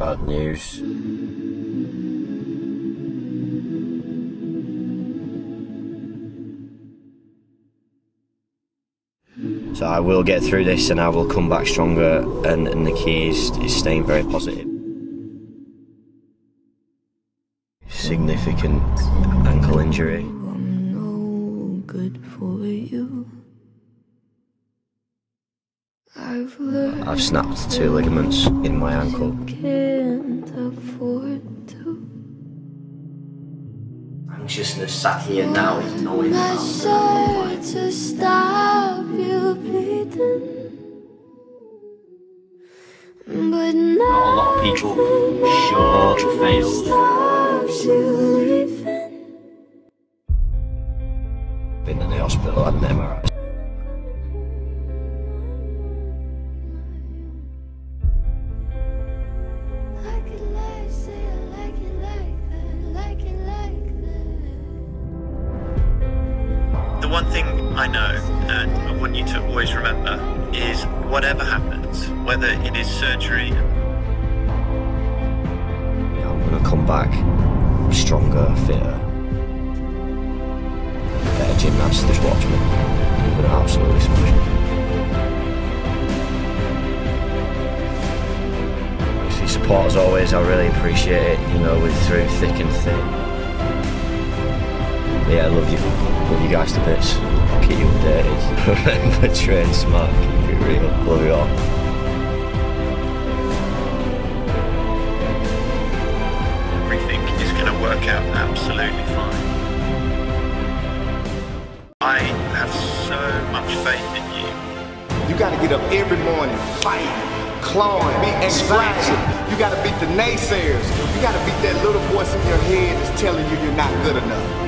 issues. So I will get through this and I will come back stronger and, and the key is, is staying very positive. Significant ankle injury. I'm no good for you. I've snapped two ligaments in my ankle. can't afford to. Anxiousness sat here now is knowing I tried to stop you bleeding. But Not a lot of people sure failed. stops. Been in the hospital, had an MRI. The one thing I know, and I want you to always remember, is whatever happens, whether it is surgery, I'm gonna come back stronger, fitter, better gymnast. Just watch me. I'm gonna absolutely smash it. Obviously, support as always. I really appreciate it. You know, with through thick and thin. Yeah, I love you. Love you guys to bits. I'll keep you updated. Remember, train smart, keep it real. Love you all. everything is going to work out absolutely fine. I have so much faith in you. You gotta get up every morning, fight, clawing, beat anxiety. You gotta beat the naysayers. You gotta beat that little voice in your head that's telling you you're not good enough.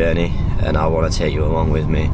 journey, and I want to take you along with me.